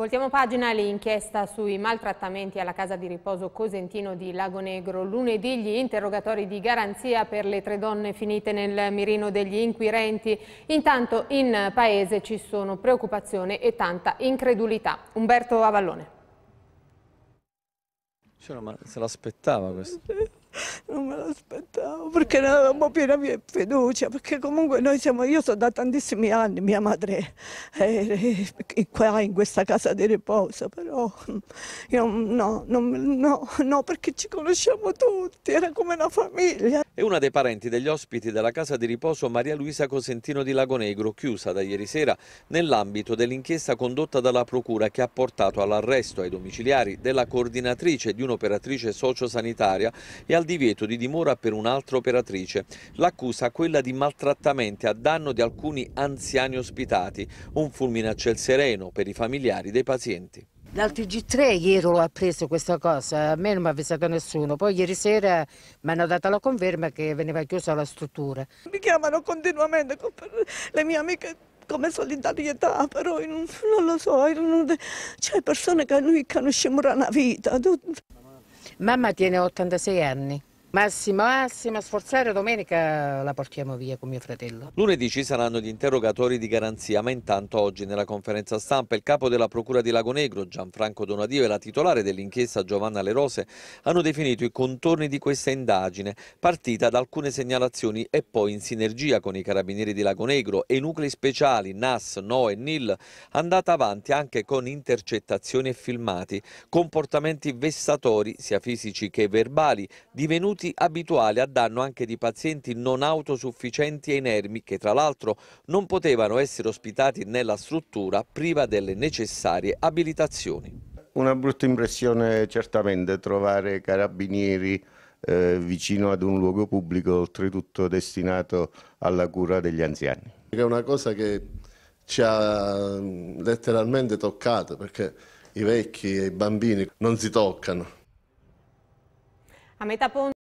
Voltiamo pagina l'inchiesta sui maltrattamenti alla casa di riposo Cosentino di Lago Negro. Lunedì gli interrogatori di garanzia per le tre donne finite nel mirino degli inquirenti. Intanto in paese ci sono preoccupazione e tanta incredulità. Umberto Avallone. Cioè, ma se l'aspettava questo? Non me l'aspettavo perché ne avevamo piena fiducia perché comunque noi siamo io sono da tantissimi anni mia madre è, qua in questa casa di riposo però io no, no, no, no perché ci conosciamo tutti era come una famiglia è una dei parenti degli ospiti della casa di riposo Maria Luisa Cosentino di Lago Negro chiusa da ieri sera nell'ambito dell'inchiesta condotta dalla procura che ha portato all'arresto ai domiciliari della coordinatrice di un'operatrice sociosanitaria e al divieto di dimora per un'altra operatrice. L'accusa quella di maltrattamenti a danno di alcuni anziani ospitati, un fulmine a ciel sereno per i familiari dei pazienti. Dal TG3 ieri l'ho appreso questa cosa, a me non mi ha avvisato nessuno, poi ieri sera mi hanno dato la conferma che veniva chiusa la struttura. Mi chiamano continuamente le mie amiche come solidarietà, però non, non lo so, c'è persone che noi conosciamo una vita. Mamma tiene 86 anni. Massimo, massimo, sforzare domenica la portiamo via con mio fratello. Lunedì ci saranno gli interrogatori di garanzia, ma intanto oggi nella conferenza stampa il capo della Procura di Lago Negro, Gianfranco Donadio, e la titolare dell'inchiesta Giovanna Le Rose hanno definito i contorni di questa indagine, partita da alcune segnalazioni e poi in sinergia con i carabinieri di Lago Negro e i nuclei speciali NAS, NO e NIL, andata avanti anche con intercettazioni e filmati, comportamenti vessatori, sia fisici che verbali, divenuti contenuti abituali a danno anche di pazienti non autosufficienti e inermi che tra l'altro non potevano essere ospitati nella struttura priva delle necessarie abilitazioni. Una brutta impressione certamente trovare carabinieri eh, vicino ad un luogo pubblico, oltretutto destinato alla cura degli anziani. È una cosa che ci ha letteralmente toccato perché i vecchi e i bambini non si toccano. A metà ponte